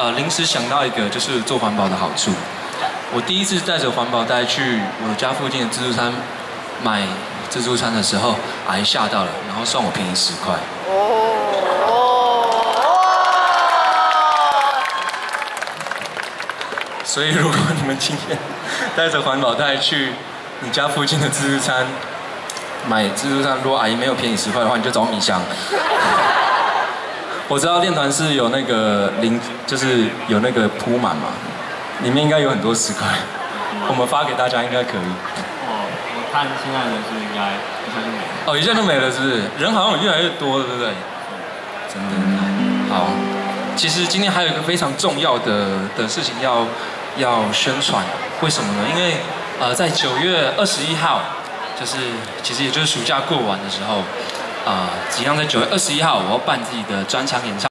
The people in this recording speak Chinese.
呃临时想到一个就是做环保的好处。我第一次带着环保袋去我家附近的自助餐买自助餐的时候，阿姨吓到了，然后算我便宜十块。所以如果你们今天带着环保袋去你家附近的自助餐买自助餐，如果阿姨没有便宜十块的话，你就找米香。我知道练团是有那个零，就是有那个铺满嘛，里面应该有很多十块，我们发给大家应该可以。哦，我看现在人是应该一下就没了。哦，一下就没了，是不是？人好像有越来越多了，对不对？真的。好，其实今天还有一个非常重要的的事情要要宣传，为什么呢？因为呃，在九月二十一号，就是其实也就是暑假过完的时候，啊、即将在九月二十一号，我要办自己的专场演唱。